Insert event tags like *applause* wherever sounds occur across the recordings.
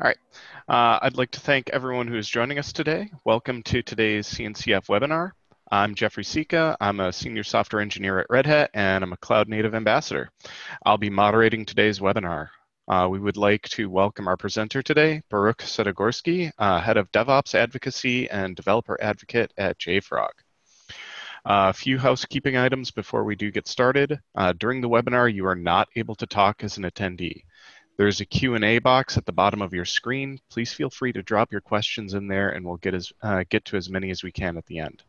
All right. Uh, I'd like to thank everyone who is joining us today. Welcome to today's CNCF webinar. I'm Jeffrey Sica. I'm a senior software engineer at Red Hat, and I'm a cloud native ambassador. I'll be moderating today's webinar. Uh, we would like to welcome our presenter today, Baruch Sadogursky, uh, Head of DevOps Advocacy and Developer Advocate at JFrog. Uh, a few housekeeping items before we do get started. Uh, during the webinar, you are not able to talk as an attendee. There's a Q&A box at the bottom of your screen. Please feel free to drop your questions in there and we'll get, as, uh, get to as many as we can at the end.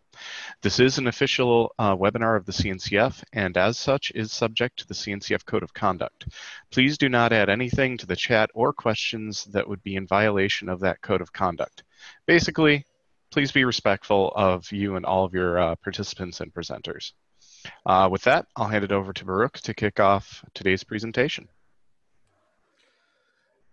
This is an official uh, webinar of the CNCF and as such is subject to the CNCF Code of Conduct. Please do not add anything to the chat or questions that would be in violation of that Code of Conduct. Basically, please be respectful of you and all of your uh, participants and presenters. Uh, with that, I'll hand it over to Baruch to kick off today's presentation.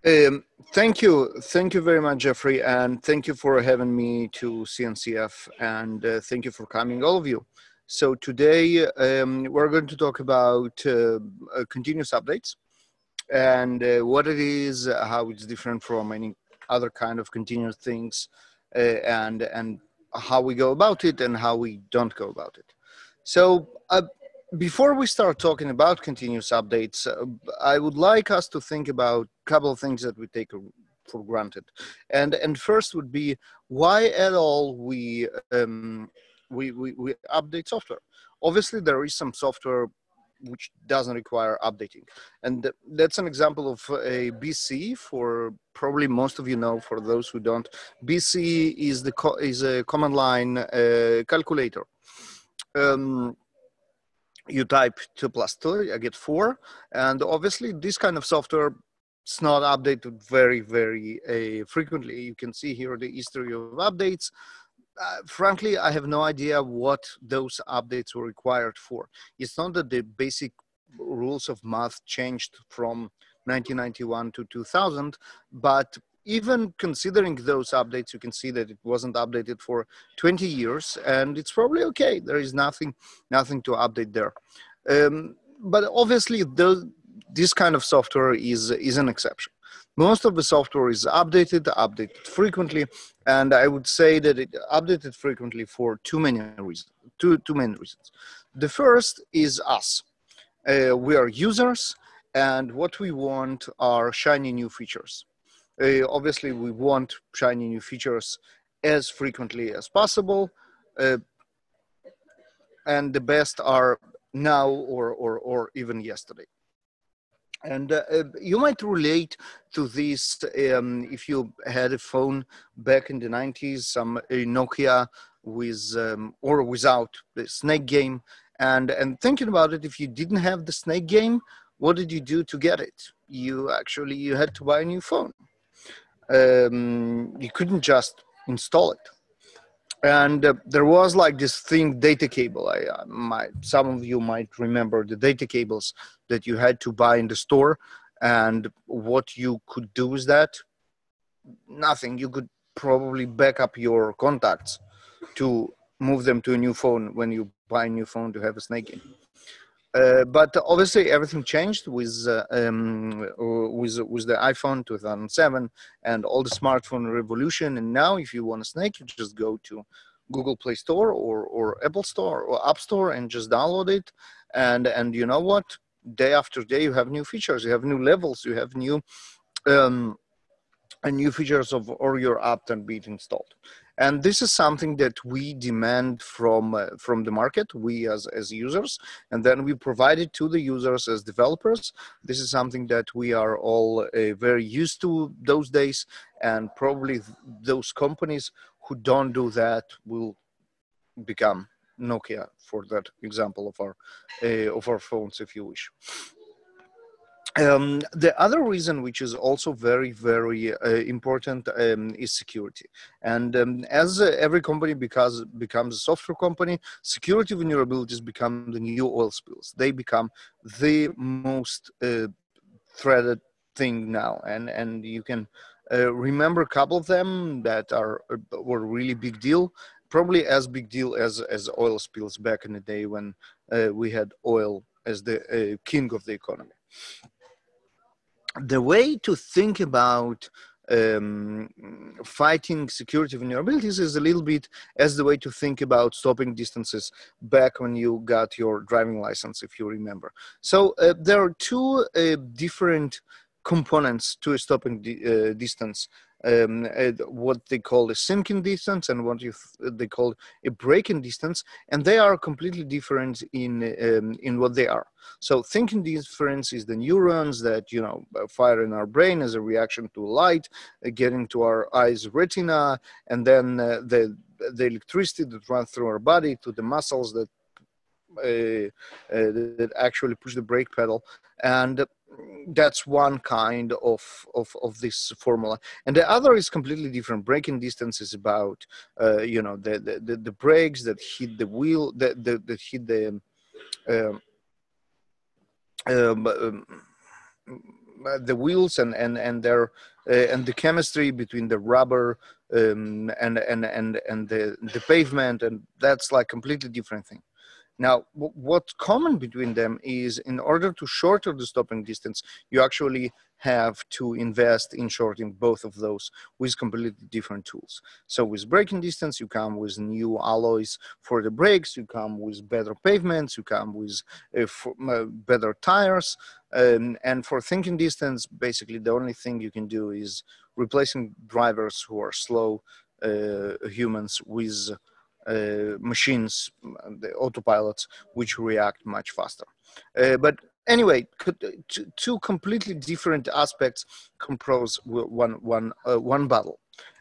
Um, thank you. Thank you very much, Jeffrey. And thank you for having me to CNCF. And uh, thank you for coming, all of you. So today um, we're going to talk about uh, uh, continuous updates and uh, what it is, how it's different from any other kind of continuous things, uh, and and how we go about it and how we don't go about it. So uh, before we start talking about continuous updates, I would like us to think about couple of things that we take for granted. And and first would be why at all we um, we, we, we update software. Obviously, there is some software which doesn't require updating. And that's an example of a BC for probably most of you know, for those who don't, BC is the is a command line uh, calculator. Um, you type 2 plus 2, I get 4. And obviously this kind of software it's not updated very, very uh, frequently. You can see here the history of updates. Uh, frankly, I have no idea what those updates were required for. It's not that the basic rules of math changed from 1991 to 2000, but even considering those updates, you can see that it wasn't updated for 20 years, and it's probably okay. There is nothing, nothing to update there. Um, but obviously, the, this kind of software is is an exception. Most of the software is updated, updated frequently, and I would say that it updated frequently for too many reasons. Two two main reasons. The first is us. Uh, we are users, and what we want are shiny new features uh, obviously, we want shiny new features as frequently as possible. Uh, and the best are now or, or, or even yesterday. And uh, uh you might relate to this um, if you had a phone back in the 90s, some Nokia with um, or without the snake game. And, and thinking about it, if you didn't have the snake game, what did you do to get it? You actually you had to buy a new phone um, you couldn't just install it and uh, there was like this thing data cable. I uh, might some of you might remember the data cables that you had to buy in the store. And what you could do with that nothing. You could probably back up your contacts to move them to a new phone when you buy a new phone to have a snake in uh, but obviously everything changed with uh, um, with with the iPhone 2007 and all the smartphone revolution. And now, if you want a snake, you just go to Google Play Store or or Apple Store or App Store and just download it. And and you know what? Day after day, you have new features, you have new levels, you have new um, and new features of all your app that be installed and this is something that we demand from uh, from the market we as as users and then we provide it to the users as developers. This is something that we are all uh, very used to those days and probably those companies who don't do that will become nokia for that example of our uh, of our phones if you wish um, the other reason, which is also very, very uh, important, um, is security. And um, as uh, every company becomes becomes a software company, security vulnerabilities become the new oil spills. They become the most uh, threatened thing now, and and you can uh, remember a couple of them that are uh, were really big deal. Probably as big deal as as oil spills back in the day when uh, we had oil as the king of the economy the way to think about um, fighting security vulnerabilities is a little bit as the way to think about stopping distances back when you got your driving license, if you remember. So uh, there are two uh, different components to a stopping di uh, distance um, uh, what they call a thinking distance and what you they call a braking distance, and they are completely different in um, in what they are. So thinking difference is the neurons that you know fire in our brain as a reaction to light, uh, getting to our eyes retina, and then uh, the the electricity that runs through our body to the muscles that uh, uh, that actually push the brake pedal and that's one kind of, of, of this formula. And the other is completely different. Braking distance is about uh, you know the, the, the, the, brakes that hit the wheel that, that, that hit the um, um, um, the wheels and and and their uh, and the chemistry between the rubber um, and and and and the the pavement and that's like completely different thing now, what's common between them is in order to shorten the stopping distance, you actually have to invest in shortening both of those with completely different tools. So with braking distance, you come with new alloys for the brakes, you come with better pavements, you come with uh, uh, better tires. Um, and for thinking distance, basically the only thing you can do is replacing drivers who are slow uh, humans with machines, the autopilots, which react much faster. Uh, but anyway, two completely different aspects compose one, one, uh, one battle.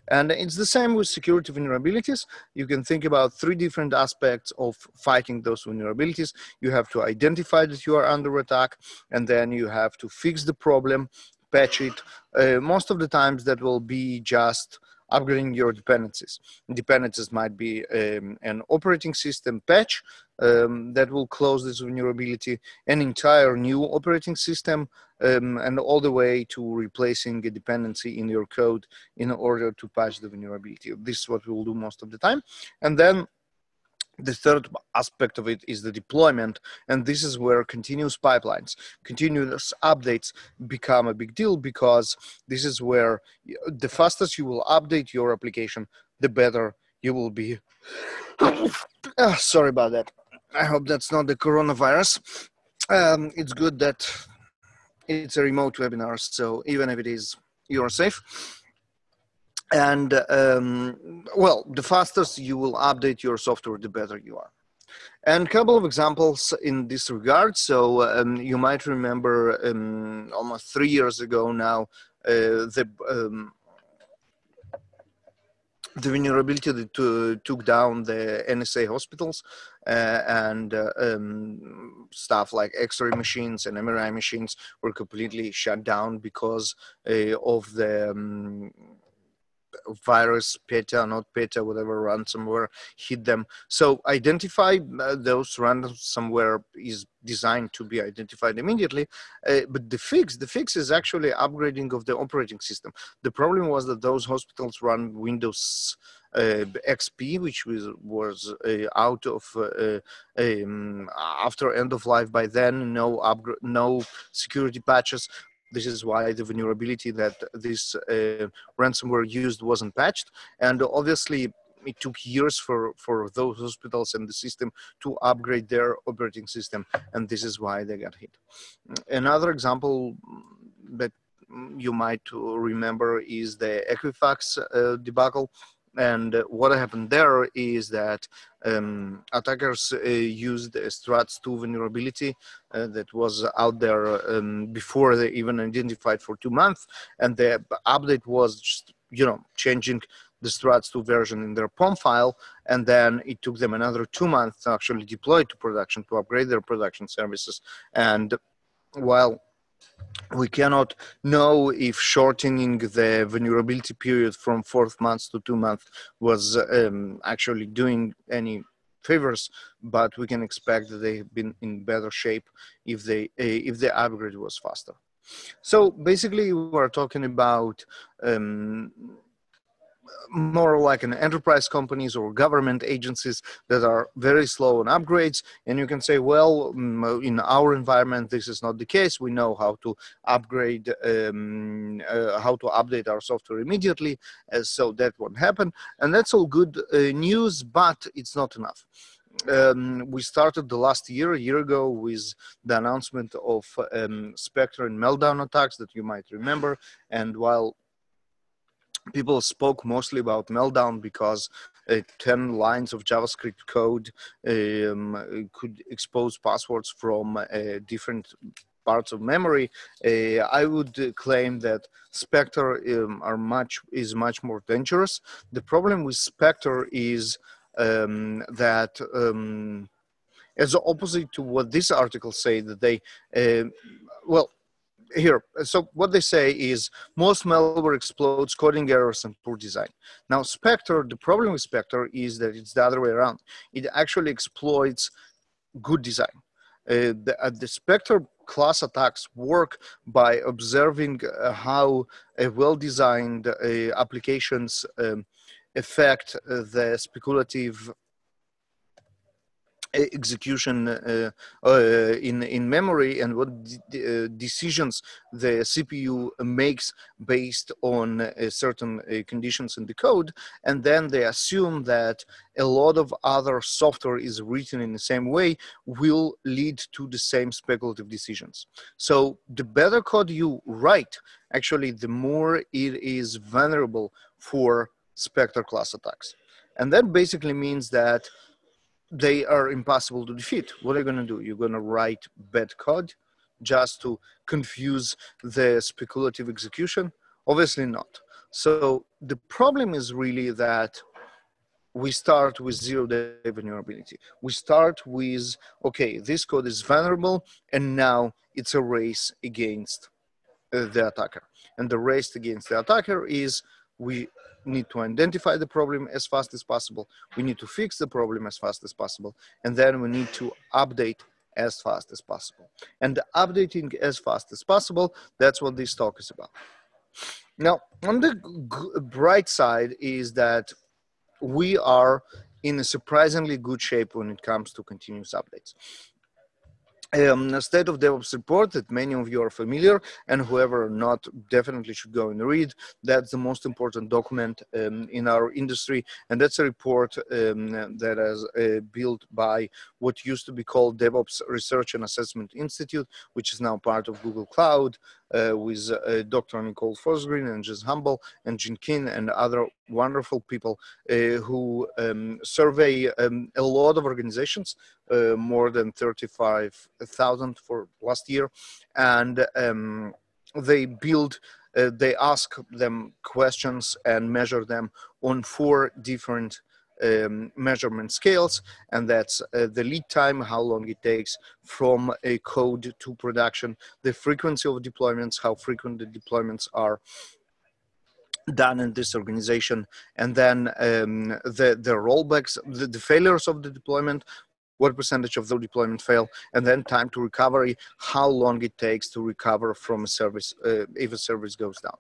And it's the same with security vulnerabilities. You can think about three different aspects of fighting those vulnerabilities. You have to identify that you are under attack, and then you have to fix the problem, patch it. Uh, most of the times, that will be just upgrading your dependencies. Dependencies might be um, an operating system patch um, that will close this vulnerability, an entire new operating system, um, and all the way to replacing a dependency in your code in order to patch the vulnerability. This is what we will do most of the time. And then the third aspect of it is the deployment, and this is where continuous pipelines, continuous updates become a big deal because this is where the fastest you will update your application, the better you will be. oh, *coughs* sorry about that. I hope that's not the coronavirus. Um, it's good that it's a remote webinar, so even if it is, you're safe and um, well the fastest you will update your software the better you are. And a couple of examples in this regard. So um, you might remember um, almost three years ago now uh, the um, the vulnerability that uh, took down the NHS hospitals uh, and uh, um, stuff like X-ray machines and MRI machines were completely shut down because uh, of the um, virus, PETA, not PETA, whatever ransomware hit them. So identify uh, those ransomware is designed to be identified immediately. Uh, but the fix, the fix is actually upgrading of the operating system. The problem was that those hospitals run Windows uh, XP, which was was uh, out of uh, um, after end of life by then. No upgrade, no security patches. This is why the vulnerability that this uh, ransomware used wasn't patched. And obviously, it took years for, for those hospitals and the system to upgrade their operating system. And this is why they got hit. Another example that you might remember is the Equifax uh, debacle and what happened there is that um, attackers uh, used a Struts2 vulnerability uh, that was out there um, before they even identified for two months. And the update was just, you know, changing the Struts2 version in their POM file. And then it took them another two months to actually deploy to production to upgrade their production services. And while we cannot know if shortening the vulnerability period from four months to two months was um, actually doing any favors, but we can expect that they've been in better shape if they uh, if the upgrade was faster. So basically, we're talking about um, more like an enterprise companies or government agencies that are very slow on upgrades. And you can say well mm, in our environment this is not the case. We know how to upgrade um, uh, how to update our software immediately uh, so that won't happen. And that's all good uh, news but it's not enough. Um, we started the last year, a year ago, with the announcement of um, Spectre and Meltdown attacks that you might remember. And while people spoke mostly about meltdown because uh, 10 lines of javascript code um, could expose passwords from uh, different parts of memory. Uh, i would claim that spectre um, are much is much more dangerous. The problem with spectre is um, that um, as opposite to what this article say that they uh, well here, so what they say is most malware explodes coding errors and poor design. Now, Spectre, the problem with Spectre is that it's the other way around. It actually exploits good design. Uh, the, uh, the Spectre class attacks work by observing uh, how a well-designed uh, applications um, affect uh, the speculative execution uh, uh, in in memory and what uh, decisions the CPU makes based on uh, certain uh, conditions in the code, and then they assume that a lot of other software is written in the same way will lead to the same speculative decisions. So the better code you write, actually, the more it is vulnerable for Spectre class attacks, and that basically means that they are impossible to defeat. What are you going to do? You're going to write bad code just to confuse the speculative execution? Obviously not. So the problem is really that we start with zero day vulnerability. We start with, okay, this code is vulnerable, and now it's a race against uh, the attacker. And the race against the attacker is we need to identify the problem as fast as possible. We need to fix the problem as fast as possible. And then we need to update as fast as possible. And updating as fast as possible, that's what this talk is about. Now, on the bright side is that we are in a surprisingly good shape when it comes to continuous updates um, state of DevOps report that many of you are familiar and whoever not definitely should go and read. That's the most important document um, in our industry. And that's a report um, that is uh, built by what used to be called DevOps Research and Assessment Institute, which is now part of Google Cloud with uh, Dr. Nicole Forsgren and Jez Humble and Gene Kim and other wonderful people uh, who um, survey um, a lot of organizations, uh, more than 35,000 for last year. And um, they build uh, they ask them questions and measure them on four different um, measurement scales, and that's uh, the lead time, how long it takes from a code to production, the frequency of deployments, how frequent the deployments are, done in this organization and then um, the the rollbacks the, the, failures of the deployment what percentage of the deployment fail, and then time to recovery, how long it takes to recover from a service uh, if a service goes down.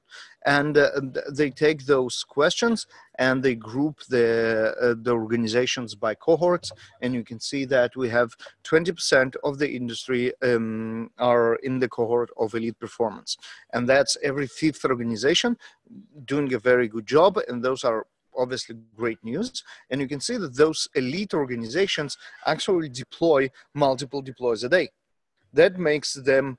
And uh, they take those questions and they group the, uh, the organizations by cohorts. And you can see that we have 20% of the industry um, are in the cohort of elite performance. And that's every fifth organization doing a very good job. And those are obviously great news. And you can see that those elite organizations actually deploy multiple deploys a day. That makes them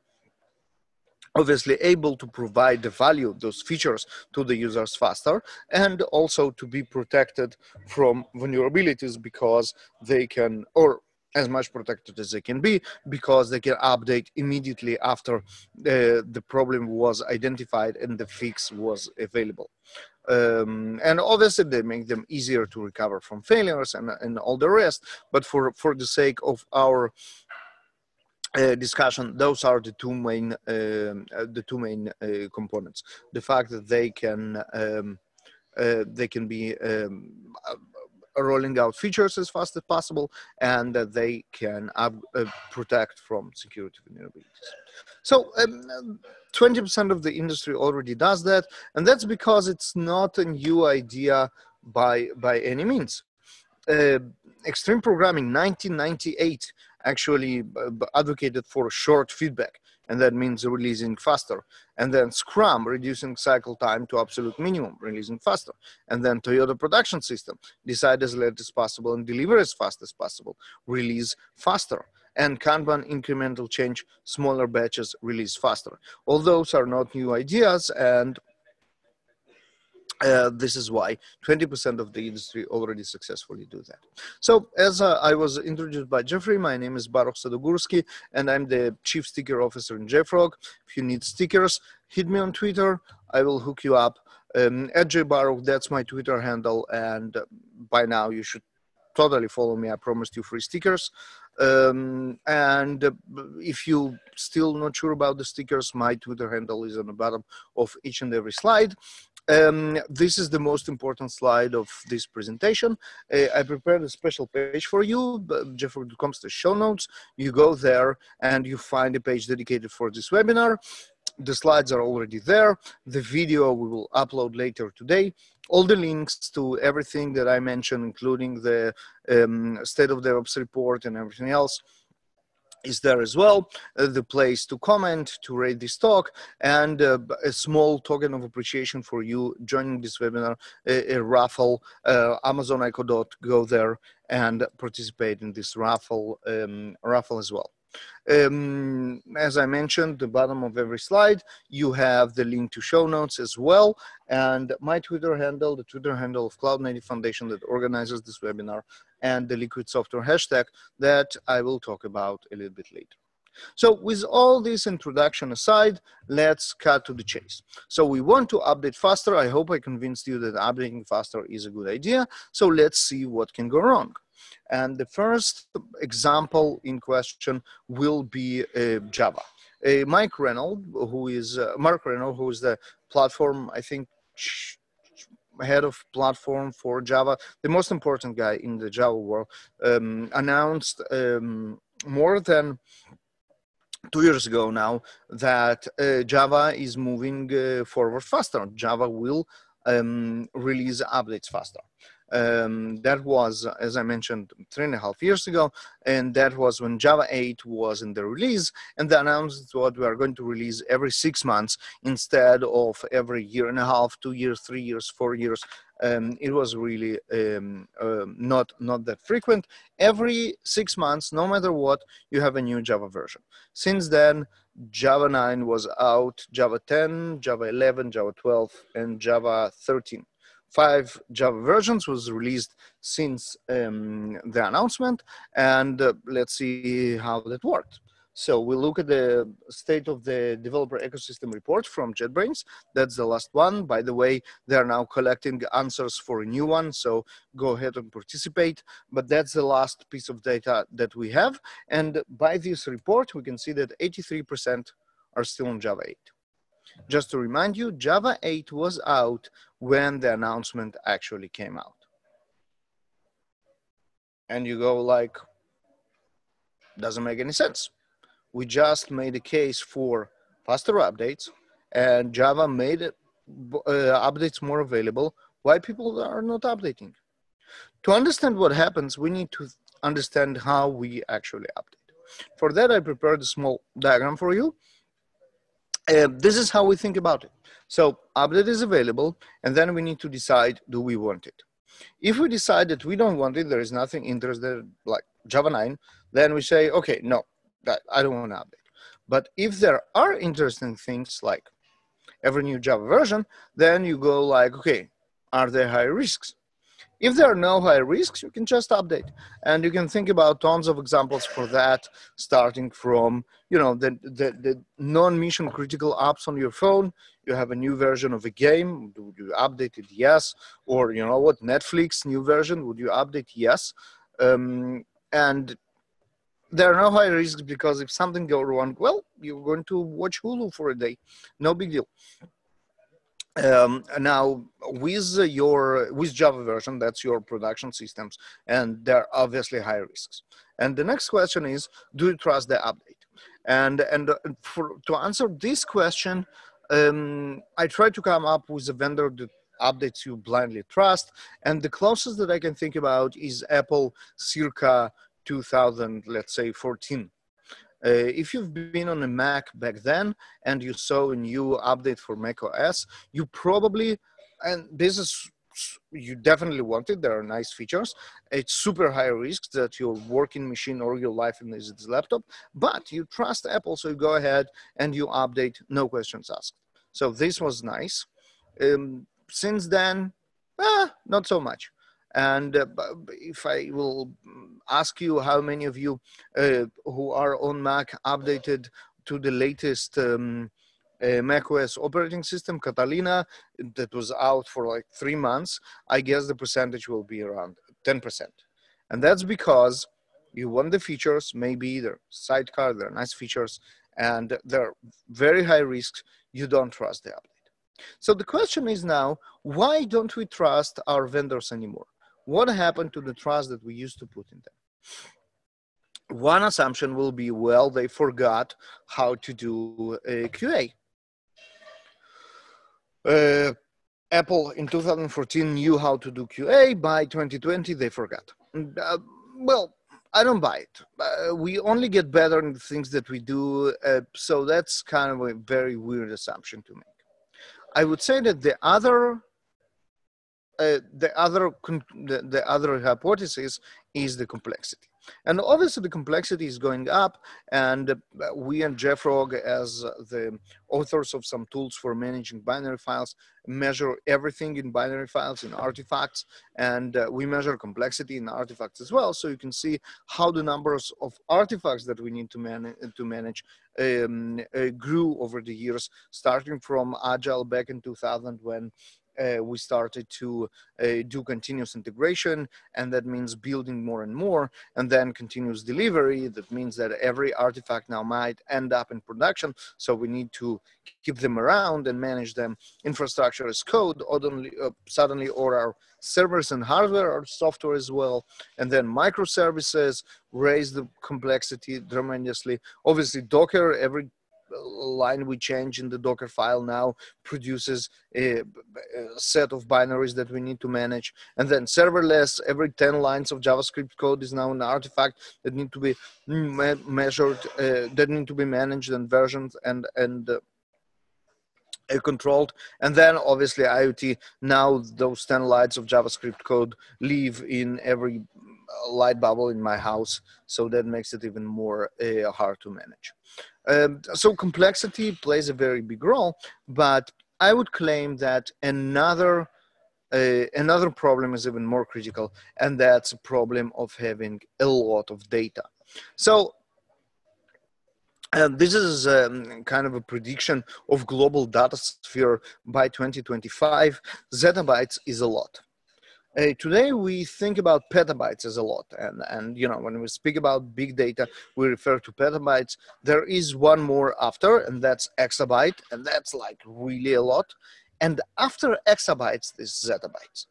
obviously able to provide the value those features to the users faster and also to be protected from vulnerabilities because they can or as much protected as they can be because they can update immediately after uh, the problem was identified and the fix was available um, and obviously they make them easier to recover from failures and, and all the rest. But for for the sake of our uh, discussion those are the two main um, uh, the two main uh, components. The fact that they can um, uh, they can be um, uh, rolling out features as fast as possible and that they can uh, protect from security vulnerabilities. So um, 20% of the industry already does that, and that's because it's not a new idea by by any means. Uh, extreme programming 1998 actually uh, advocated for short feedback and that means releasing faster and then scrum reducing cycle time to absolute minimum releasing faster and then toyota production system decide as late as possible and deliver as fast as possible release faster and Kanban incremental change, smaller batches release faster. All those are not new ideas and uh, this is why 20% of the industry already successfully do that. So as uh, I was introduced by Jeffrey, my name is Baruch Sadogursky and I'm the chief sticker officer in JFrog. If you need stickers, hit me on Twitter. I will hook you up. Um, at jbaruch, that's my Twitter handle. And by now you should totally follow me. I promised you free stickers. Um, and uh, if you still not sure about the stickers, my Twitter handle is on the bottom of each and every slide. Um, this is the most important slide of this presentation. Uh, I prepared a special page for you, jfrog.com the show notes. You go there and you find a page dedicated for this webinar. The slides are already there. The video we will upload later today. All the links to everything that I mentioned, including the um, state of DevOps report and everything else, is there as well, uh, the place to comment, to rate this talk, and uh, a small token of appreciation for you joining this webinar, a, a raffle, uh, Amazon Echo Dot, go there and participate in this raffle, um, raffle as well. Um, as I mentioned, the bottom of every slide, you have the link to show notes as well. And my Twitter handle, the Twitter handle of Cloud Native Foundation that organizes this webinar and the Liquid Software hashtag that I will talk about a little bit later. So with all this introduction aside, let's cut to the chase. So we want to update faster. I hope I convinced you that updating faster is a good idea. So let's see what can go wrong. And the first example in question will be uh, Java. Uh, Mike Reinhold, who is uh, Mark Reinhold, who is the platform, I think, head of platform for Java, the most important guy in the Java world, um, announced um, more than two years ago now that uh, Java is moving uh, forward faster. Java will um, release updates faster. Um, that was, as I mentioned, three and a half years ago, and that was when Java 8 was in the release, and they announced what we are going to release every six months instead of every year and a half, two years, three years, four years. Um, it was really um, uh, not not that frequent. Every six months, no matter what, you have a new Java version. Since then, Java 9 was out, Java 10, Java 11, Java 12, and Java 13 five Java versions was released since um, the announcement, and uh, let's see how that worked. So we look at the state of the developer ecosystem report from JetBrains. That's the last one. By the way, they are now collecting answers for a new one. So go ahead and participate. But that's the last piece of data that we have. And by this report, we can see that 83% are still on Java 8. Just to remind you, Java 8 was out when the announcement actually came out. And you go like, doesn't make any sense. We just made a case for faster updates and Java made it, uh, updates more available. Why people are not updating? To understand what happens, we need to understand how we actually update. For that, I prepared a small diagram for you uh, this is how we think about it. So update is available, and then we need to decide, do we want it? If we decide that we don't want it, there is nothing interested like Java 9, then we say, okay, no, I don't want to update. But if there are interesting things like every new Java version, then you go like, okay, are there high risks? If there are no high risks, you can just update. And you can think about tons of examples for that, starting from, you know, the, the, the non-mission critical apps on your phone. You have a new version of a game, would you update it? Yes. Or, you know what, Netflix, new version, would you update? Yes. Um, and there are no high risks because if something goes wrong, well, you're going to watch Hulu for a day. No big deal um, now with your with java version that's your production systems and there are obviously high risks and the next question is do you trust the update And and for to answer this question, um, I try to come up with a vendor that updates you blindly trust. And the closest that I can think about is Apple circa 2000, let's say 14. Uh, if you've been on a Mac back then and you saw a new update for Mac OS, you probably, and this is you definitely want it. There are nice features. It's super high risk that your working machine or your life is this laptop, but you trust Apple, so you go ahead and you update, no questions asked. So this was nice. Um, since then, eh, not so much. And uh, if I will ask you how many of you uh, who are on Mac updated to the latest um, uh, macOS operating system, Catalina, that was out for like three months, I guess the percentage will be around 10%. And that's because you want the features, maybe they're sidecar, they're nice features, and they're very high risks. You don't trust the update. So the question is now, why don't we trust our vendors anymore? What happened to the trust that we used to put in them? One assumption will be, well, they forgot how to do a QA. Uh, Apple in 2014 knew how to do QA. By 2020, they forgot. Uh, well, I don't buy it. Uh, we only get better in the things that we do. Uh, so that's kind of a very weird assumption to make. I would say that the other uh, the other the, the other hypothesis is the complexity. And obviously the complexity is going up and uh, we and JFrog as the authors of some tools for managing binary files measure everything in binary files in artifacts and uh, we measure complexity in artifacts as well. So you can see how the numbers of artifacts that we need to, man to manage um, uh, grew over the years starting from agile back in 2000 when uh, we started to uh, do continuous integration and that means building more and more and then continuous delivery. That means that every artifact now might end up in production so we need to keep them around and manage them. Infrastructure as code suddenly, uh, suddenly or our servers and hardware or software as well and then microservices raise the complexity tremendously. Obviously docker every line we change in the Docker file now produces a, a, set of binaries that we need to manage. And then serverless, every 10 lines of JavaScript code is now an artifact that need to be me measured, uh, that need to be managed and versioned and, and uh, controlled and then obviously iot now those 10 lines of javascript code live in every light bubble in my house so that makes it even more uh, hard to manage. Um, so complexity plays a very big role but i would claim that another uh, another problem is even more critical and that's a problem of having a lot of data. So and this is um, kind of a prediction of global data sphere by 2025 zettabytes is a lot uh, today we think about petabytes as a lot, and and you know when we speak about big data, we refer to petabytes. There is one more after, and that's exabyte, and that's like really a lot. And after exabytes, this zettabytes.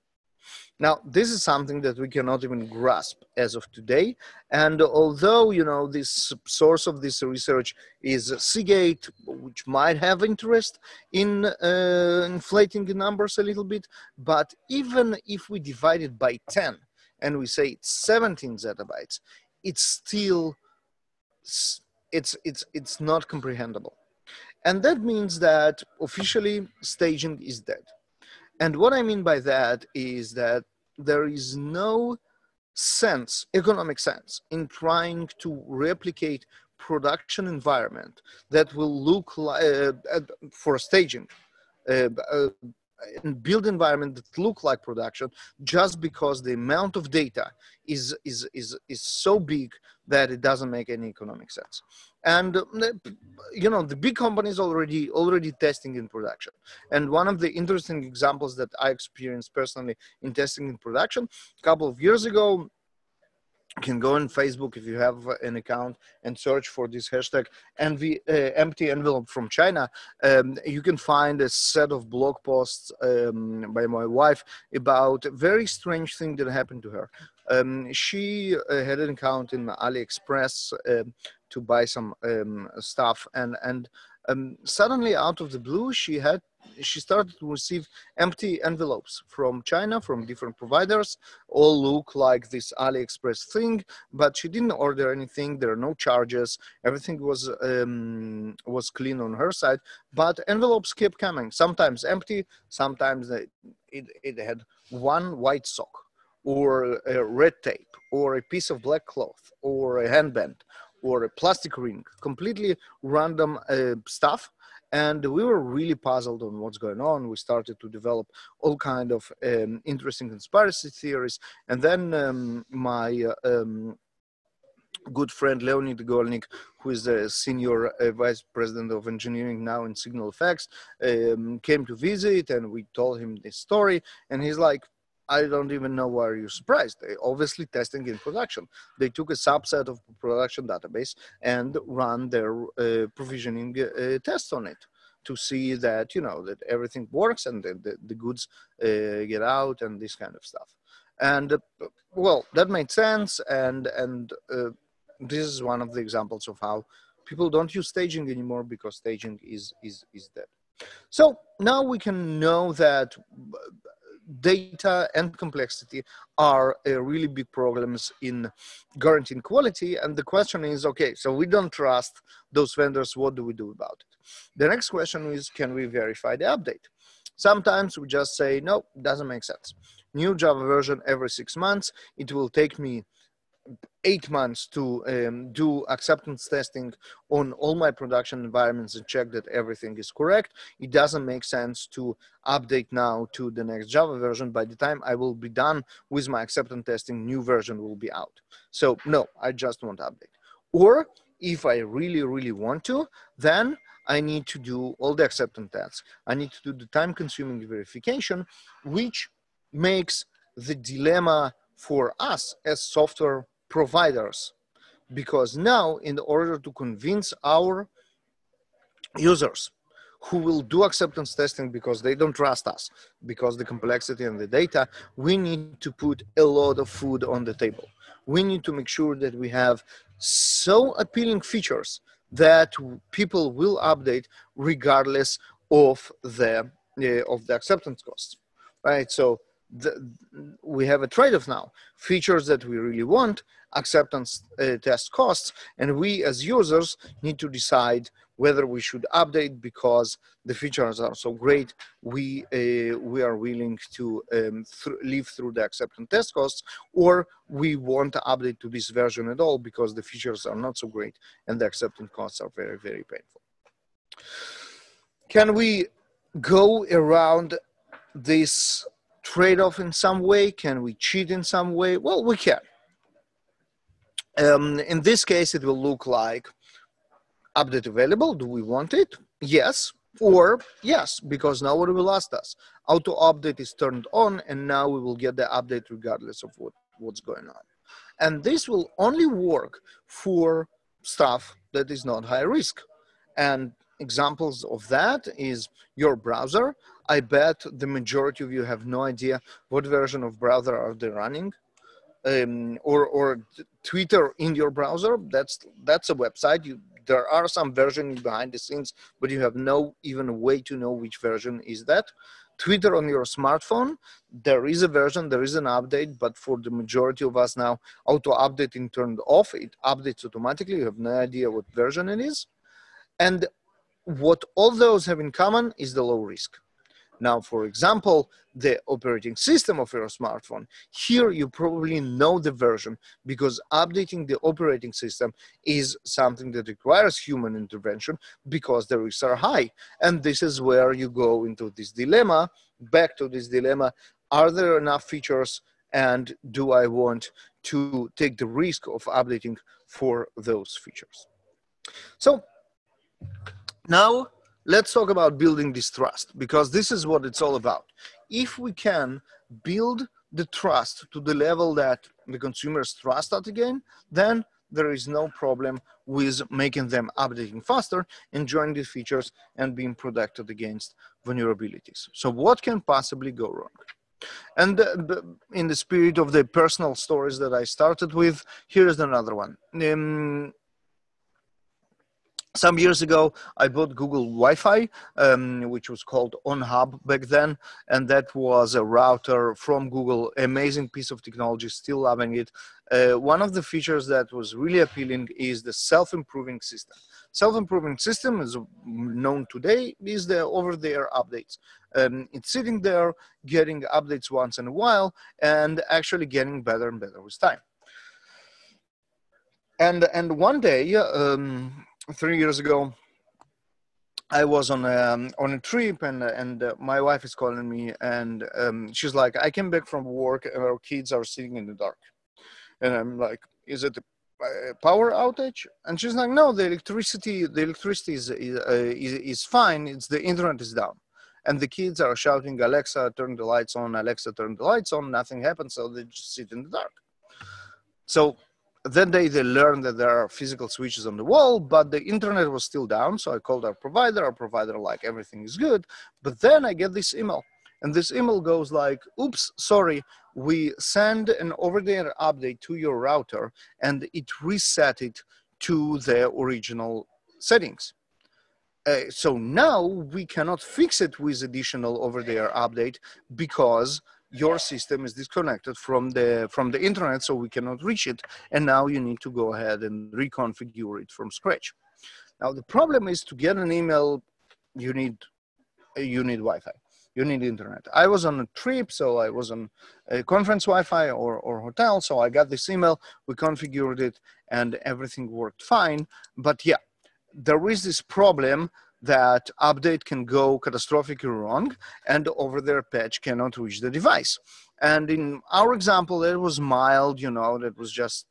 Now, this is something that we cannot even grasp as of today. And although, you know, this source of this research is Seagate, which might have interest in uh, inflating the numbers a little bit, but even if we divide it by 10 and we say it's 17 zettabytes, it's still, it's, it's, it's not comprehensible. And that means that officially staging is dead. And what I mean by that is that there is no sense, economic sense, in trying to replicate production environment that will look like uh, for staging uh, uh, and build environment that look like production just because the amount of data is is is is so big that it doesn't make any economic sense. And uh, you know the big companies already already testing in production. And one of the interesting examples that i experienced personally in testing in production a couple of years ago can go on Facebook if you have an account and search for this hashtag envy, uh, empty envelope from China. Um, you can find a set of blog posts um, by my wife about a very strange thing that happened to her. Um, she uh, had an account in AliExpress, uh, to buy some um, stuff, and and um, suddenly out of the blue, she had she started to receive empty envelopes from China, from different providers, all look like this AliExpress thing, but she didn't order anything. There are no charges. Everything was um, was clean on her side, but envelopes kept coming. Sometimes empty, sometimes it, it had one white sock, or a red tape, or a piece of black cloth, or a handband, or a plastic ring. Completely random uh, stuff. And we were really puzzled on what's going on. We started to develop all kind of um, interesting conspiracy theories. And then um, my uh, um, good friend Leonid Igolnik who is the senior uh, vice president of engineering now in SignalFX um, came to visit and we told him this story. And he's like I don't even know why you're surprised. They obviously testing in production. They took a subset of production database and run their uh, provisioning uh, tests on it to see that you know that everything works and the, the, the goods uh, get out and this kind of stuff. And uh, well, that made sense. And and uh, this is one of the examples of how people don't use staging anymore because staging is is is dead. So now we can know that data and complexity are uh, really big problems in guaranteeing quality. And the question is, okay, so we don't trust those vendors. What do we do about it? The next question is, can we verify the update? Sometimes we just say, no, doesn't make sense. New Java version every six months. It will take me eight months to um, do acceptance testing on all my production environments and check that everything is correct. It doesn't make sense to update now to the next Java version. By the time I will be done with my acceptance testing, new version will be out. So no, I just won't update. Or if I really, really want to, then I need to do all the acceptance tests. I need to do the time consuming verification, which makes the dilemma for us as software providers. Because now in order to convince our users who will do acceptance testing because they don't trust us because the complexity and the data we need to put a lot of food on the table. We need to make sure that we have so appealing features that people will update regardless of the uh, of the acceptance costs right? So the, we have a trade-off now. Features that we really want acceptance uh, test costs and we as users need to decide whether we should update because the features are so great. We uh, we are willing to um, th live through the acceptance test costs or we want to update to this version at all because the features are not so great and the acceptance costs are very very painful. Can we go around this trade-off in some way? Can we cheat in some way? Well, we can. Um, in this case, it will look like update available. Do we want it? Yes. Or yes, because now what will ask us. Auto update is turned on and now we will get the update regardless of what, what's going on. And this will only work for stuff that is not high risk. And examples of that is your browser I bet the majority of you have no idea what version of browser are they running. Um, or, or Twitter in your browser. That's that's a website. You, there are some versions behind the scenes, but you have no even way to know which version is that. Twitter on your smartphone, there is a version, there is an update, but for the majority of us now, auto updating turned off. It updates automatically. You have no idea what version it is. And what all those have in common is the low risk. Now, for example, the operating system of your smartphone. Here you probably know the version because updating the operating system is something that requires human intervention because the risks are high. And this is where you go into this dilemma, back to this dilemma. Are there enough features and do I want to take the risk of updating for those features? So now let's talk about building this trust because this is what it's all about. If we can build the trust to the level that the consumers trust us again, then there is no problem with making them updating faster, enjoying the features, and being protected against vulnerabilities. So, what can possibly go wrong? And in the spirit of the personal stories that I started with, here's another one. Um, some years ago i bought google wi-fi um, which was called onHub back then and that was a router from google amazing piece of technology still loving it. Uh, one of the features that was really appealing is the self-improving system. Self-improving system is known today is the over-the-air updates. Um, it's sitting there getting updates once in a while and actually getting better and better with time. And and one day um, three years ago, I was on a, um, on a trip and and uh, my wife is calling me and um, she's like, I came back from work and our kids are sitting in the dark, and I'm like, is it a power outage? And she's like, no, the electricity the electricity is is, uh, is, is fine. It's the internet is down, and the kids are shouting, Alexa, turn the lights on. Alexa, turn the lights on. Nothing happens, so they just sit in the dark. So then they, they learned that there are physical switches on the wall, but the internet was still down. So I called our provider. Our provider like everything is good. But then I get this email, and this email goes like, "Oops, sorry, we send an over-the-air update to your router, and it reset it to the original settings." Uh, so now we cannot fix it with additional over-the-air update because your system is disconnected from the from the internet so we cannot reach it and now you need to go ahead and reconfigure it from scratch. Now the problem is to get an email you need you need wi-fi. You need internet. I was on a trip so i was on a conference wi-fi or, or hotel so i got this email we configured it and everything worked fine. But yeah there is this problem that update can go catastrophically wrong and over-the-air patch cannot reach the device. And in our example, it was mild, you know, that was just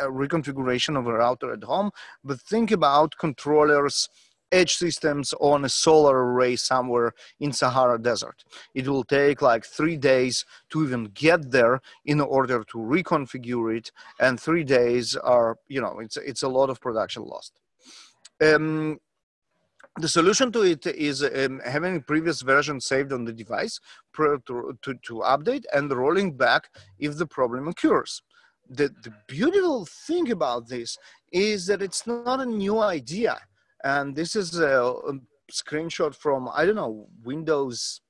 a reconfiguration of a router at home. But think about controllers, edge systems on a solar array somewhere in Sahara Desert. It will take like three days to even get there in order to reconfigure it. And three days are, you know, it's, it's a lot of production lost. Um, the solution to it is um, having previous version saved on the device to, to, to, update and rolling back if the problem occurs. The, the beautiful thing about this is that it's not a new idea. And this is a, a screenshot from, I don't know, Windows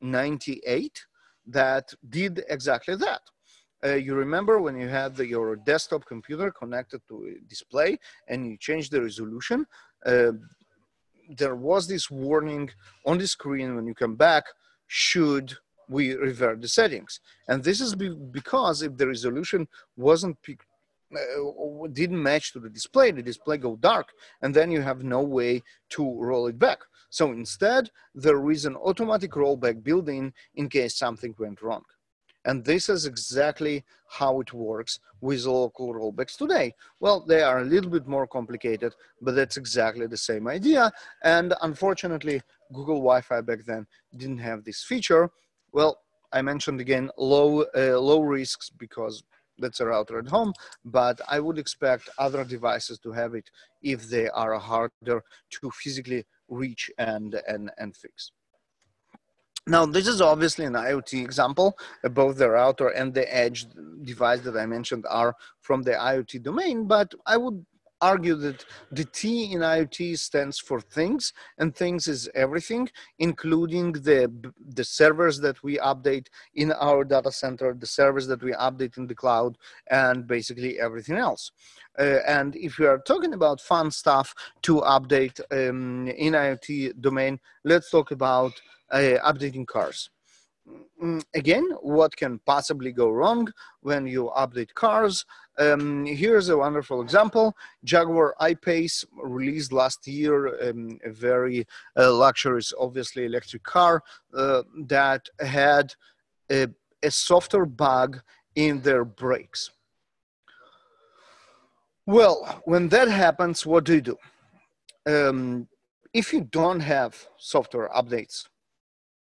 98 that did exactly that. Uh, you remember when you had the, your desktop computer connected to a display and you changed the resolution, uh, there was this warning on the screen when you come back, should we revert the settings? And this is be because if the resolution wasn't uh, didn't match to the display, the display go dark, and then you have no way to roll it back. So instead, there is an automatic rollback built in in case something went wrong. And this is exactly how it works with local rollbacks today. Well, they are a little bit more complicated, but that's exactly the same idea. And unfortunately, Google Wi-Fi back then didn't have this feature. Well, I mentioned again low uh, low risks because that's a router at home, but I would expect other devices to have it if they are harder to physically reach and and and fix. Now, this is obviously an IoT example. Both the router and the edge device that I mentioned are from the IoT domain, but I would argue that the T in IoT stands for things, and things is everything, including the, the servers that we update in our data center, the servers that we update in the cloud, and basically everything else. Uh, and if we are talking about fun stuff to update um, in IoT domain, let's talk about uh, updating cars. Mm, again, what can possibly go wrong when you update cars? Um, here's a wonderful example. Jaguar I-Pace released last year um, a very uh, luxurious, obviously electric car uh, that had a, a software bug in their brakes. Well, when that happens, what do you do? Um, if you don't have software updates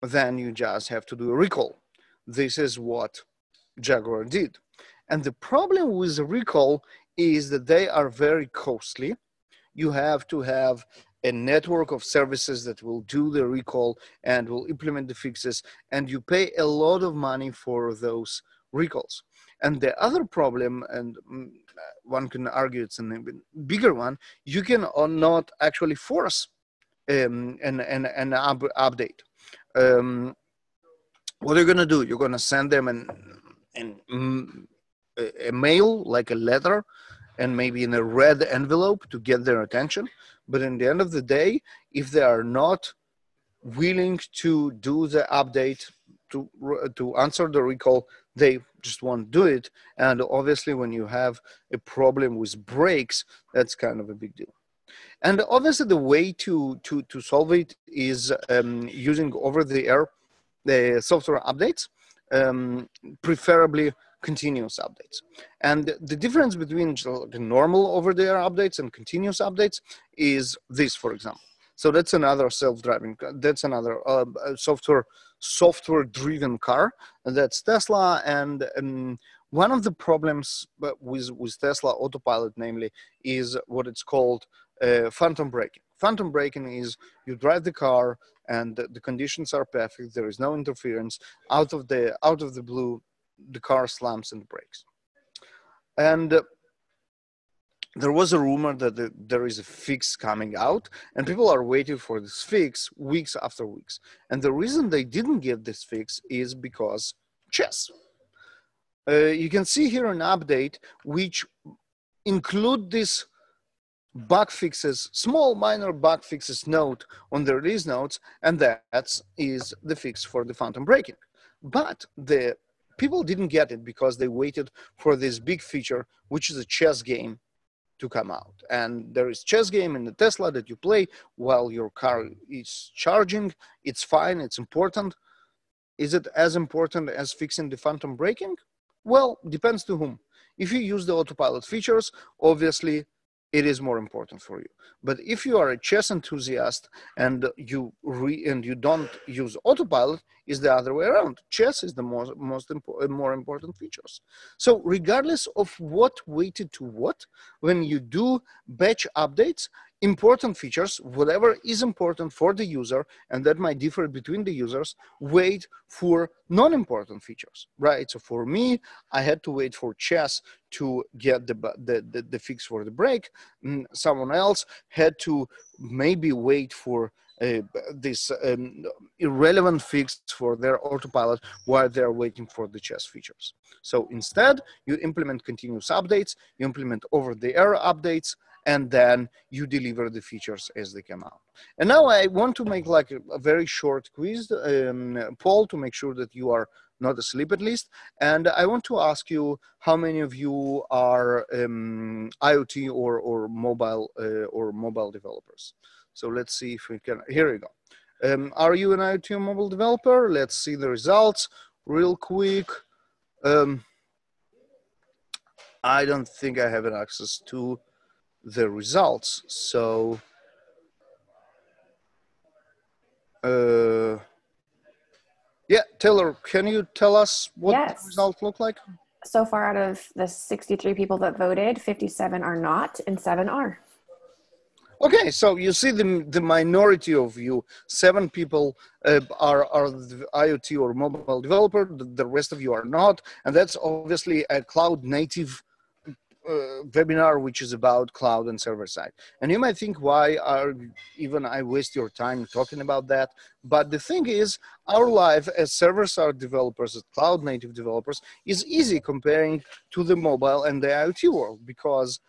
then you just have to do a recall. This is what Jaguar did. And the problem with recall is that they are very costly. You have to have a network of services that will do the recall and will implement the fixes, and you pay a lot of money for those recalls. And the other problem, and mm, one can argue it's a bigger one, you can not actually force um, an, an, an up, update. Um, what are you going to do? You're going to send them an, an, mm, a mail, like a letter, and maybe in a red envelope to get their attention. But in the end of the day, if they are not willing to do the update to to answer the recall, they just won't do it. And obviously, when you have a problem with brakes, that's kind of a big deal. And obviously, the way to to to solve it is um, using over-the-air the software updates, um, preferably continuous updates. And the difference between the normal over-the-air updates and continuous updates is this, for example. So that's another self-driving. That's another uh, software software-driven car. And that's Tesla. And um, one of the problems with with Tesla Autopilot, namely, is what it's called uh, phantom braking. Phantom braking is you drive the car and the conditions are perfect. There is no interference. Out of the out of the blue, the car slams and brakes. And uh, there was a rumor that the, there is a fix coming out, and people are waiting for this fix weeks after weeks. And the reason they didn't get this fix is because chess. Uh, you can see here an update which include this bug fixes, small minor bug fixes note on the release notes, and that is is the fix for the phantom braking. But the people didn't get it because they waited for this big feature, which is a chess game to come out. And there is chess game in the Tesla that you play while your car is charging. It's fine, it's important. Is it as important as fixing the phantom braking? Well, depends to whom. If you use the autopilot features, obviously it is more important for you. But if you are a chess enthusiast and you re, and you don't use autopilot, is the other way around. Chess is the most most impo- uh, more important features. So regardless of what weighted to what, when you do batch updates, important features, whatever is important for the user, and that might differ between the users, wait for non-important features, right? So for me, I had to wait for chess to get the, the, the, the fix for the brake. Mm, someone else had to maybe wait for uh, this um, irrelevant fix for their autopilot while they're waiting for the chess features. So instead, you implement continuous updates, you implement over-the-air updates, and then you deliver the features as they come out. And now I want to make like a, a very short quiz um, poll to make sure that you are not asleep at least. And I want to ask you how many of you are um, IoT or, or mobile uh, or mobile developers. So let's see if we can, here we go. Um, are you an IoT or mobile developer? Let's see the results real quick. Um, I don't think I have an access to the results. So, uh, yeah, Taylor, can you tell us what yes. the results look like? So far, out of the 63 people that voted, 57 are not and seven are. Okay, so you see the, the minority of you, seven people uh, are, are the IoT or mobile developer, the, the, rest of you are not. And that's obviously a cloud native uh, webinar which is about cloud and server side. And you might think why are even i waste your time talking about that? But the thing is our life as server side developers as cloud native developers is easy comparing to the mobile and the iot world because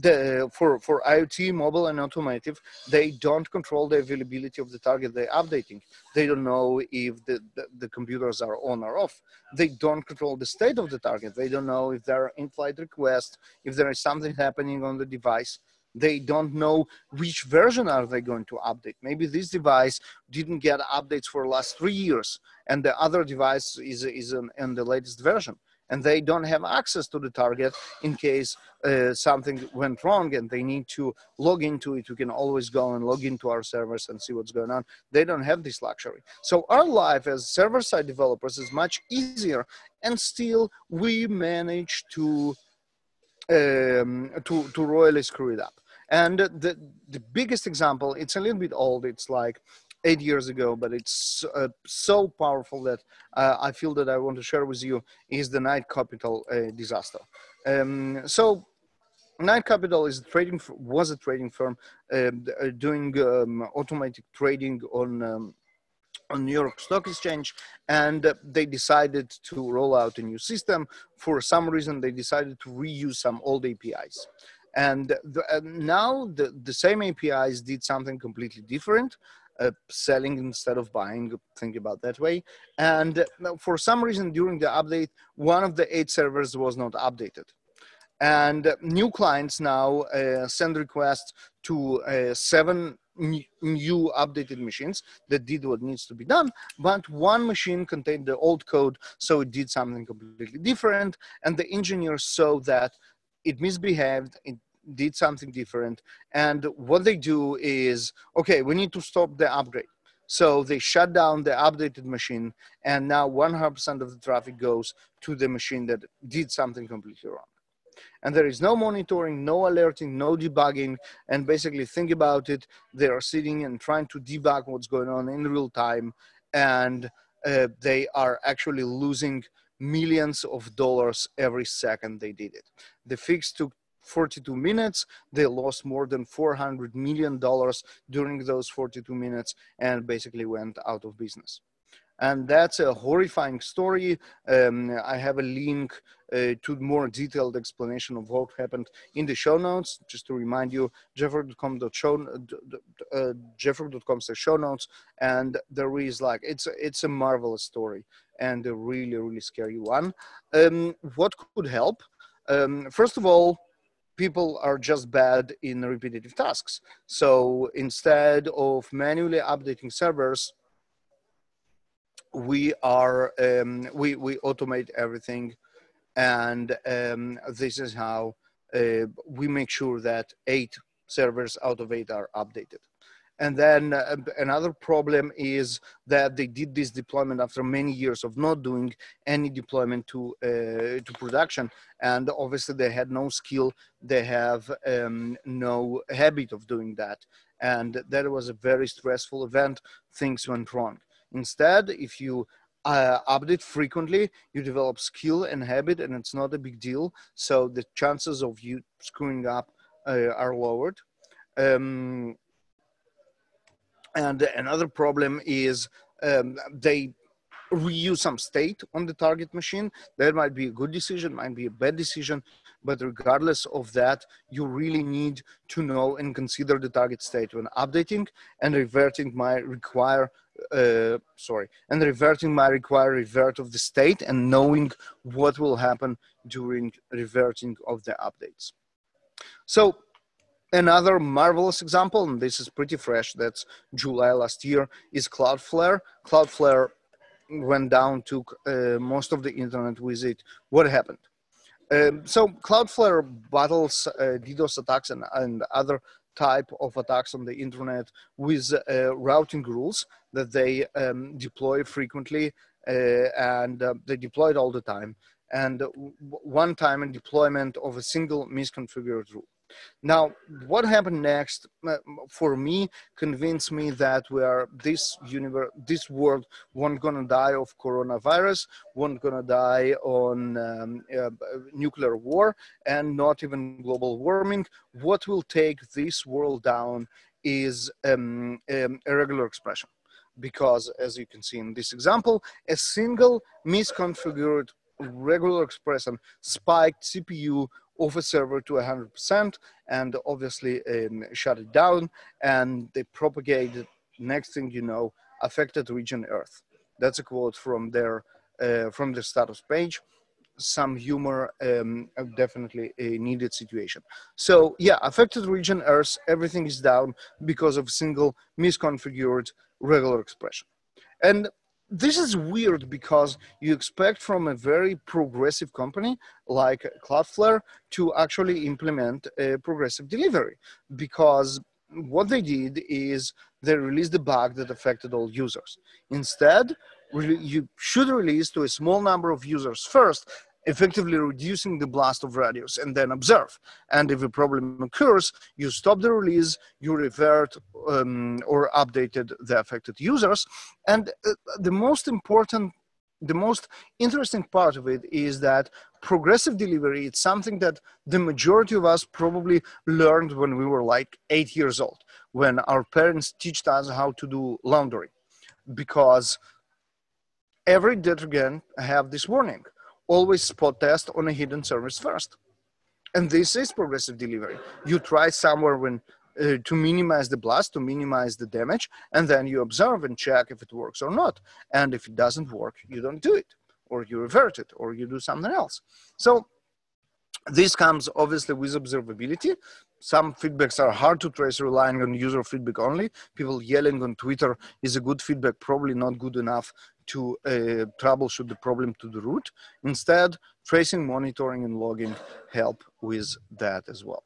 the for for IoT, mobile and automotive, they don't control the availability of the target they're updating. They don't know if the, the, the, computers are on or off. They don't control the state of the target. They don't know if there are in-flight requests, if there is something happening on the device. They don't know which version are they going to update. Maybe this device didn't get updates for last three years, and the other device is is in the latest version and they don't have access to the target in case uh, something went wrong and they need to log into it. You can always go and log into our servers and see what's going on. They don't have this luxury. So our life as server-side developers is much easier, and still we manage to um, to to royally screw it up. And the the biggest example, it's a little bit old. It's like eight years ago, but it's uh, so powerful that uh, I feel that I want to share with you is the Knight Capital uh, disaster. Um, so Knight Capital is a trading was a trading firm um, uh, doing um, automatic trading on um, on New York Stock Exchange, and uh, they decided to roll out a new system. For some reason, they decided to reuse some old APIs. And, the, uh, now the, the same APIs did something completely different. Uh, selling instead of buying think about that way. And uh, for some reason during the update one of the eight servers was not updated. And new clients now uh, send requests to uh, seven new updated machines that did what needs to be done but one machine contained the old code so it did something completely different. And the engineers saw that it misbehaved it did something different and what they do is okay we need to stop the upgrade so they shut down the updated machine and now 100% of the traffic goes to the machine that did something completely wrong and there is no monitoring, no alerting, no debugging. And basically, think about it they are sitting and trying to debug what's going on in real time, and uh, they are actually losing millions of dollars every second they did it. The fix took 42 minutes. They lost more than $400 million during those 42 minutes and basically went out of business and that's a horrifying story. Um, I have a link uh, to more detailed explanation of what happened in the show notes. Just to remind you, jfrog.com show uh, jfrog.com show notes, and there is like it's it's a marvelous story and a really really scary one. Um, what could help? Um, first of all, people are just bad in repetitive tasks. So instead of manually updating servers we are um, we we automate everything, and um, this is how uh, we make sure that eight servers out of eight are updated. And then uh, another problem is that they did this deployment after many years of not doing any deployment to uh, to production, and obviously they had no skill, they have um, no habit of doing that, and that was a very stressful event. Things went wrong. Instead, if you uh, update frequently, you develop skill and habit, and it's not a big deal. So the chances of you screwing up uh, are lowered. Um, and another problem is um, they reuse some state on the target machine. That might be a good decision, might be a bad decision, but regardless of that, you really need to know and consider the target state when updating and reverting might require uh, sorry, and reverting my require revert of the state and knowing what will happen during reverting of the updates. So another marvelous example, and this is pretty fresh, that's July last year, is Cloudflare. Cloudflare went down, took uh, most of the internet with it. What happened? Um, so Cloudflare battles uh, DDoS attacks and, and other type of attacks on the internet with uh, routing rules that they um, deploy frequently uh, and uh, they deploy it all the time. And one time in deployment of a single misconfigured rule. Now, what happened next uh, for me convinced me that we are this universe, this world won't gonna die of coronavirus, won't gonna die on um, uh, nuclear war, and not even global warming. What will take this world down is um, um, a regular expression, because as you can see in this example, a single misconfigured regular expression spiked CPU of a server to 100% and obviously um, shut it down and they propagated next thing you know affected region earth. That's a quote from their uh, from the status page. Some humor um, definitely a needed situation. So yeah affected region earth everything is down because of single misconfigured regular expression. And this is weird because you expect from a very progressive company like Cloudflare to actually implement a progressive delivery because what they did is they released the bug that affected all users. Instead, you should release to a small number of users first effectively reducing the blast of radius and then observe. And if a problem occurs, you stop the release, you revert um, or updated the affected users. And uh, the most important the most interesting part of it is that progressive delivery it's something that the majority of us probably learned when we were like eight years old when our parents taught us how to do laundry because every detergent have this warning always spot test on a hidden service first and this is progressive delivery you try somewhere when uh, to minimize the blast, to minimize the damage, and then you observe and check if it works or not. And if it doesn't work, you don't do it, or you revert it, or you do something else. So this comes obviously with observability. Some feedbacks are hard to trace relying on user feedback only. People yelling on Twitter is a good feedback, probably not good enough to uh, troubleshoot the problem to the root. Instead, tracing, monitoring, and logging help with that as well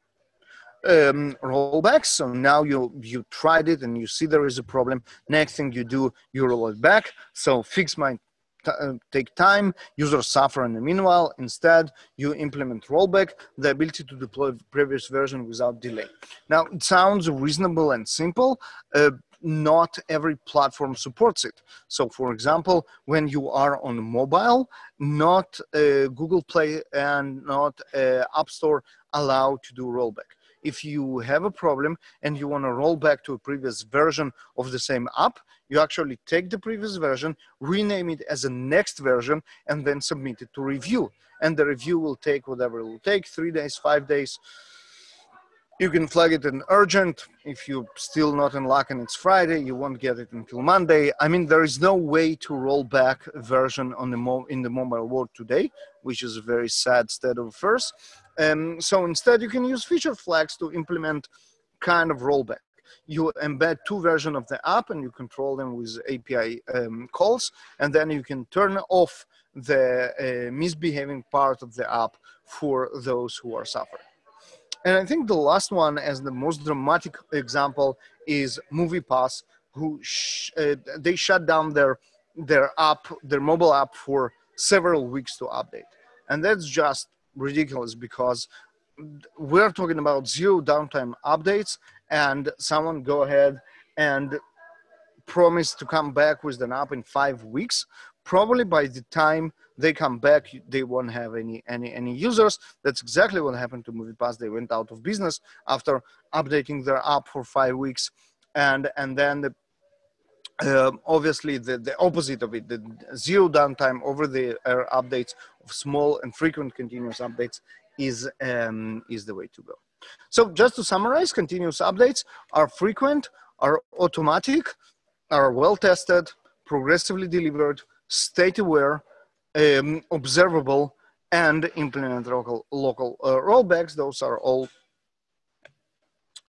um, rollbacks. So now you you tried it and you see there is a problem. Next thing you do, you roll it back. So fix might uh, take time. Users suffer in the meanwhile. Instead, you implement rollback, the ability to deploy previous version without delay. Now it sounds reasonable and simple. Uh, not every platform supports it. So, for example, when you are on mobile, not uh, Google Play and not uh, App Store allow to do rollback if you have a problem and you want to roll back to a previous version of the same app, you actually take the previous version, rename it as a next version, and then submit it to review. And the review will take whatever it will take three days, five days. You can flag it in urgent. If you're still not in luck and it's Friday, you won't get it until Monday. I mean, there is no way to roll back version on the mo- in the mobile world today, which is a very sad state of affairs. Um, so instead, you can use feature flags to implement kind of rollback. You embed two versions of the app and you control them with API um, calls, and then you can turn off the uh, misbehaving part of the app for those who are suffering. And I think the last one, as the most dramatic example, is MoviePass, who sh- uh, they shut down their their app, their mobile app, for several weeks to update, and that's just ridiculous because we're talking about zero downtime updates and someone go ahead and promise to come back with an app in five weeks probably by the time they come back they won't have any any any users. That's exactly what happened to moviepass. They went out of business after updating their app for five weeks. And and then the uh, obviously the, the opposite of it, the zero downtime over the air updates of small and frequent continuous updates is, um, is the way to go. So just to summarize, continuous updates are frequent, are automatic, are well tested, progressively delivered, state aware, um, observable, and implement local, local uh, rollbacks. Those are all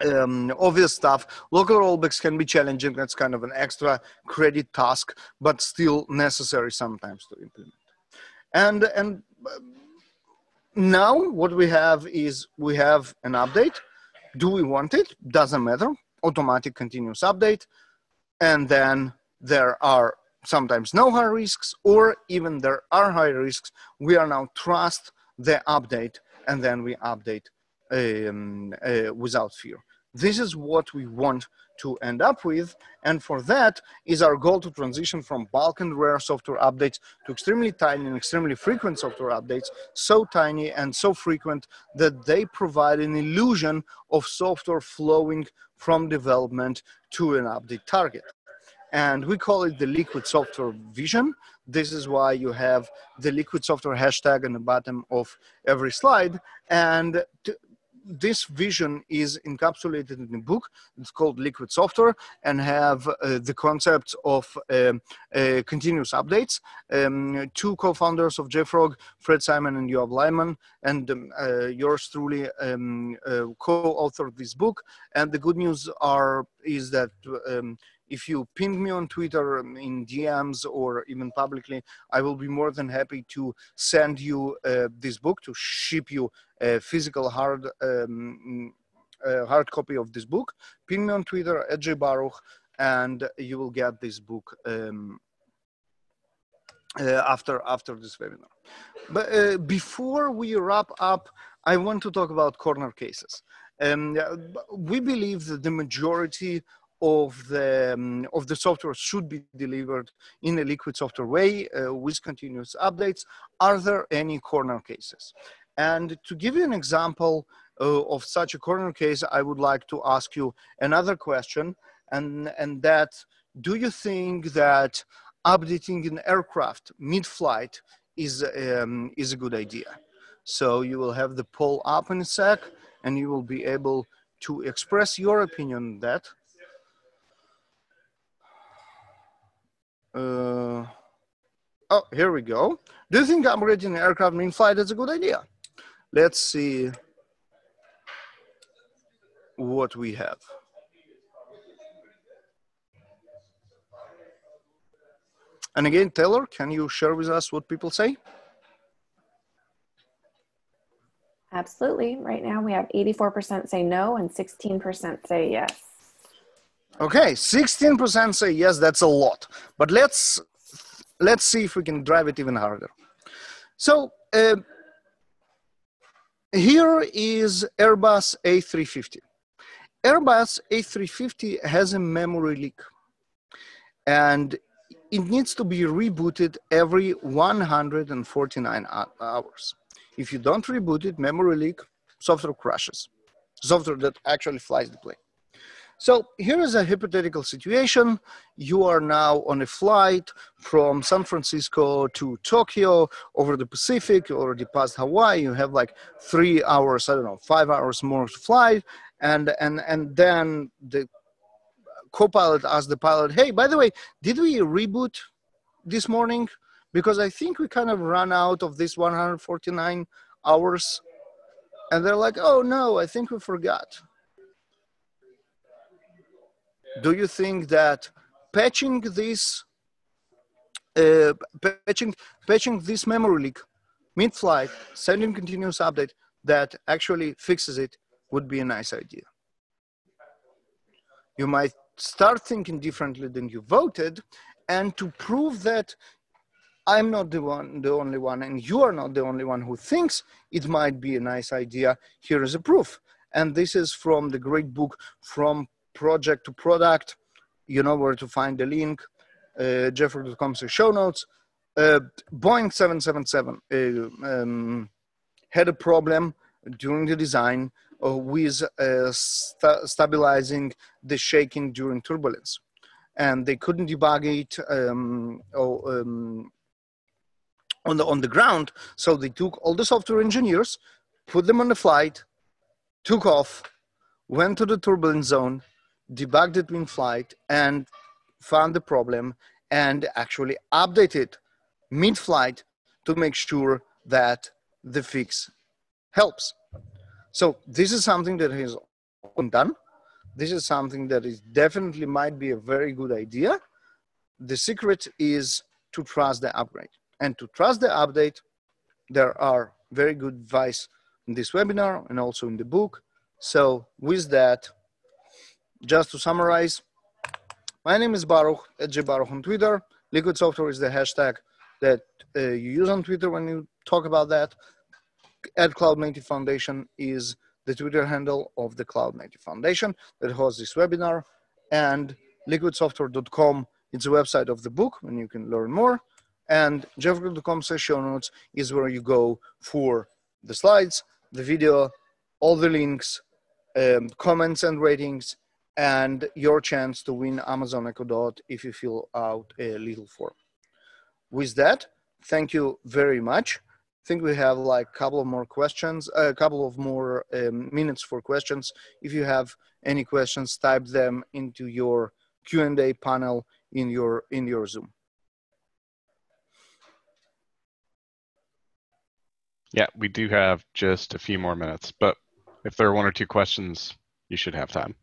um, obvious stuff. Local rollbacks can be challenging. That's kind of an extra credit task, but still necessary sometimes to implement. And and uh, now what we have is we have an update. Do we want it? Doesn't matter. Automatic continuous update, and then there are sometimes no high risks, or even there are high risks. We are now trust the update, and then we update um, uh, without fear. This is what we want to end up with. And for that is our goal to transition from bulk and rare software updates to extremely tiny and extremely frequent software updates, so tiny and so frequent that they provide an illusion of software flowing from development to an update target. And we call it the liquid software vision. This is why you have the liquid software hashtag on the bottom of every slide. And to, this vision is encapsulated in the book. It's called Liquid Software and have uh, the concepts of um, uh, continuous updates. Um, two co-founders of JFrog, Fred Simon and Yoav Landman, and um, uh, yours truly um, uh, co-authored this book. And the good news are is that um, if you ping me on Twitter um, in DMs or even publicly, I will be more than happy to send you uh, this book to ship you a physical hard um, a hard copy of this book. Ping me on Twitter at jbaruch, and you will get this book um, uh, after after this webinar. But uh, before we wrap up, I want to talk about corner cases. Um, we believe that the majority of the um, of the software should be delivered in a liquid software way uh, with continuous updates. Are there any corner cases? And to give you an example uh, of such a corner case, I would like to ask you another question, and and that do you think that updating an aircraft mid-flight is, um, is a good idea. So you will have the poll up in a sec and you will be able to express your opinion on that. Uh, oh, here we go. Do you think upgrading aircraft mid-flight is a good idea? Let's see what we have. And again, Taylor, can you share with us what people say? Absolutely. Right now we have 84% say no and 16% say yes. Okay, 16% say yes, that's a lot. But let's let's see if we can drive it even harder. So uh, here is Airbus A350. Airbus A350 has a memory leak. And it needs to be rebooted every 149 hours. If you don't reboot it, memory leak, software crashes. Software that actually flies the plane. So here is a hypothetical situation. You are now on a flight from San Francisco to Tokyo over the Pacific, already past Hawaii. You have like three hours, I don't know, five hours more to fly. And, and, and then the co-pilot asked the pilot, "Hey, by the way, did we reboot this morning? Because I think we kind of ran out of this 149 hours." And they're like, "Oh no, I think we forgot." Do you think that patching this, uh, patching patching this memory leak mid-flight, sending continuous update that actually fixes it would be a nice idea? You might start thinking differently than you voted and to prove that I'm not the one, the only one, and you are not the only one who thinks it might be a nice idea. Here is a proof. And this is from the great book, From Project to Product. You know where to find the link. Uh, jfrog.com show notes. Uh, Boeing 777 uh, um, had a problem during the design uh, with uh, st stabilizing the shaking during turbulence. And they couldn't debug it um, or, um, on, the, on the ground. So they took all the software engineers, put them on the flight, took off, went to the turbulence zone, debugged it in flight, and found the problem and actually updated mid-flight to make sure that the fix helps. So this is something that has been done. This is something that is definitely might be a very good idea. The secret is to trust the upgrade. And to trust the update, there are very good advice in this webinar and also in the book. So with that, just to summarize, my name is Baruch, at Baruch on Twitter. Liquid software is the hashtag that uh, you use on Twitter when you talk about that at Cloud Native Foundation is the Twitter handle of the Cloud Native Foundation that hosts this webinar. And liquidsoftware.com is the website of the book and you can learn more. And jfrog.com says show notes is where you go for the slides, the video, all the links, um, comments and ratings, and your chance to win Amazon Echo Dot if you fill out a little form. With that, thank you very much. I think we have like a couple of more questions, a couple of more um, minutes for questions. If you have any questions, type them into your Q&A panel in your, in your Zoom. Yeah, we do have just a few more minutes, but if there are one or two questions, you should have time.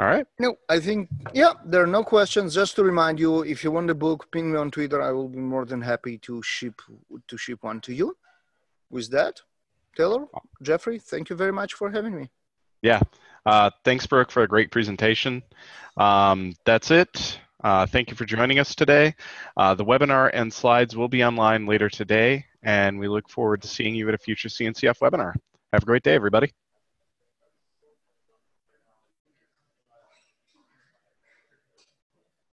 All right. No, I think, yeah, there are no questions. Just to remind you, if you want the book, ping me on Twitter. I will be more than happy to ship to ship one to you. With that, Taylor, Jeffrey, thank you very much for having me. Yeah. Uh, thanks, Brooke, for a great presentation. Um, that's it. Uh, thank you for joining us today. Uh, the webinar and slides will be online later today, and we look forward to seeing you at a future CNCF webinar. Have a great day, everybody.